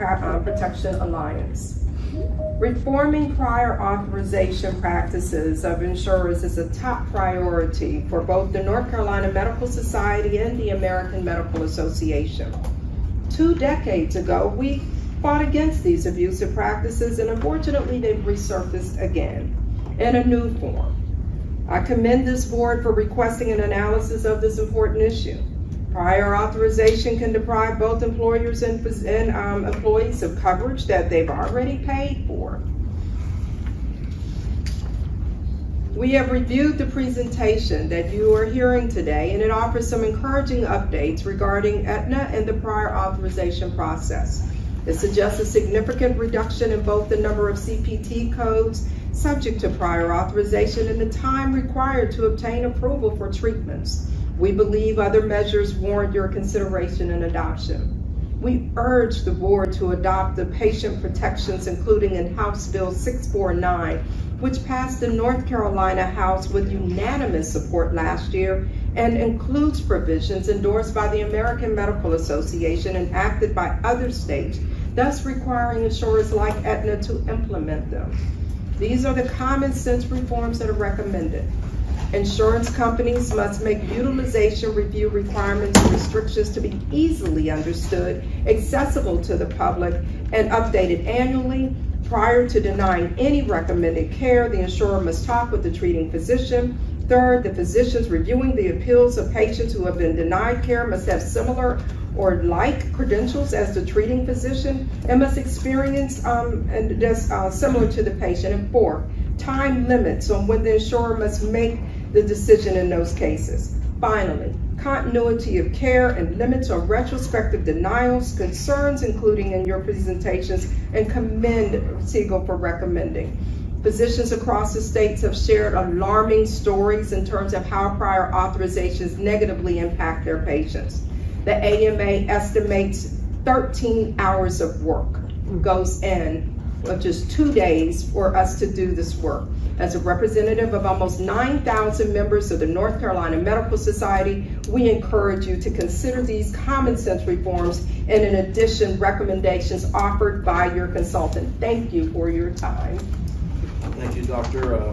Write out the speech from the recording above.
Protection Alliance. Reforming prior authorization practices of insurers is a top priority for both the North Carolina Medical Society and the American Medical Association. Two decades ago, we fought against these abusive practices and unfortunately they've resurfaced again in a new form. I commend this board for requesting an analysis of this important issue. Prior authorization can deprive both employers and, and um, employees of coverage that they've already paid for. We have reviewed the presentation that you are hearing today and it offers some encouraging updates regarding Aetna and the prior authorization process. It suggests a significant reduction in both the number of CPT codes subject to prior authorization and the time required to obtain approval for treatments. We believe other measures warrant your consideration and adoption. We urge the board to adopt the patient protections including in House Bill 649, which passed the North Carolina House with unanimous support last year and includes provisions endorsed by the American Medical Association and acted by other states, thus requiring insurers like Aetna to implement them. These are the common sense reforms that are recommended. Insurance companies must make utilization review requirements and restrictions to be easily understood, accessible to the public, and updated annually. Prior to denying any recommended care, the insurer must talk with the treating physician. Third, the physicians reviewing the appeals of patients who have been denied care must have similar or like credentials as the treating physician and must experience um, and uh, similar to the patient. And four, time limits on when the insurer must make the decision in those cases. Finally, continuity of care and limits on retrospective denials, concerns including in your presentations, and commend Segal for recommending. Physicians across the states have shared alarming stories in terms of how prior authorizations negatively impact their patients. The AMA estimates 13 hours of work goes in of just two days for us to do this work. As a representative of almost 9,000 members of the North Carolina Medical Society, we encourage you to consider these common sense reforms and in addition, recommendations offered by your consultant. Thank you for your time. Thank you, Dr.